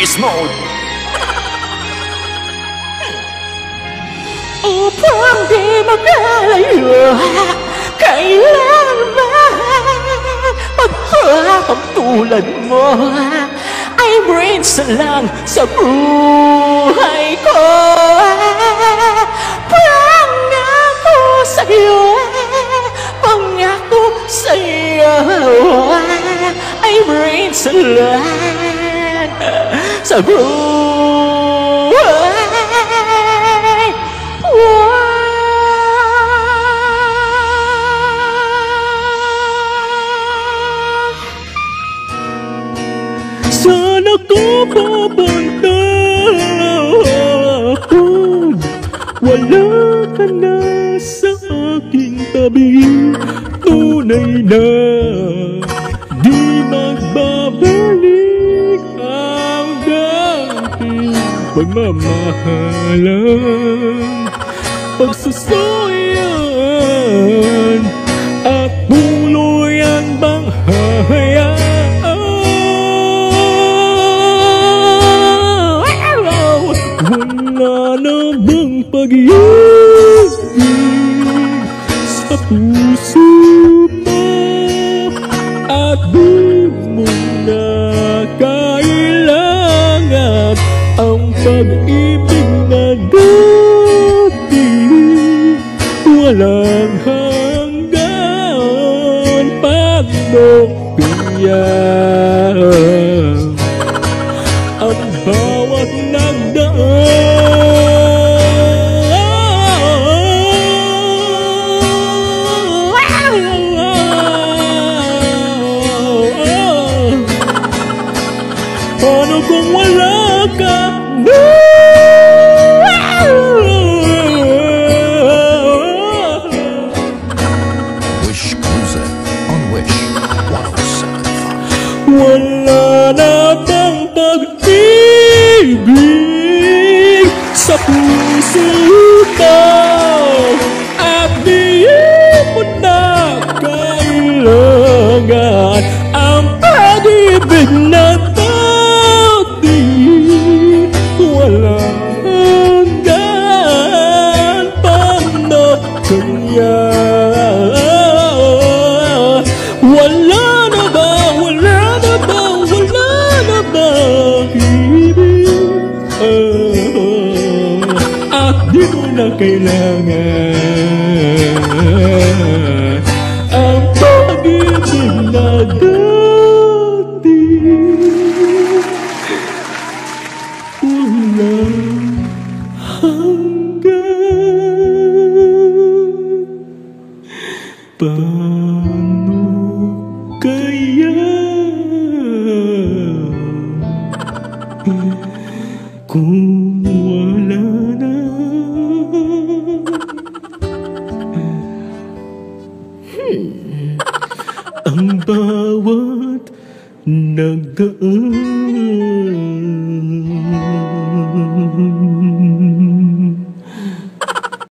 Beast Mode! Upang di magalayo Kailan ba Pagkakaptulan mo Ay brains lang sa buhay ko Pangako sa'yo Pangako sa'yo Ay brains lang sa buhay Sana ko pupunta Kung wala ka na sa aking tabi. Tunay na pagmamahalan Pagsusuyan at tuluyan bang hayaan Wala na bang pag-ibig sa puso mo At di pagdopiyan ang bawat nagdaan. Paano kung wala ka Wala na bang pag-ibig na kailangan. Ang pag-ibig na dati Walang hanggan. Paano kaya? Kung thương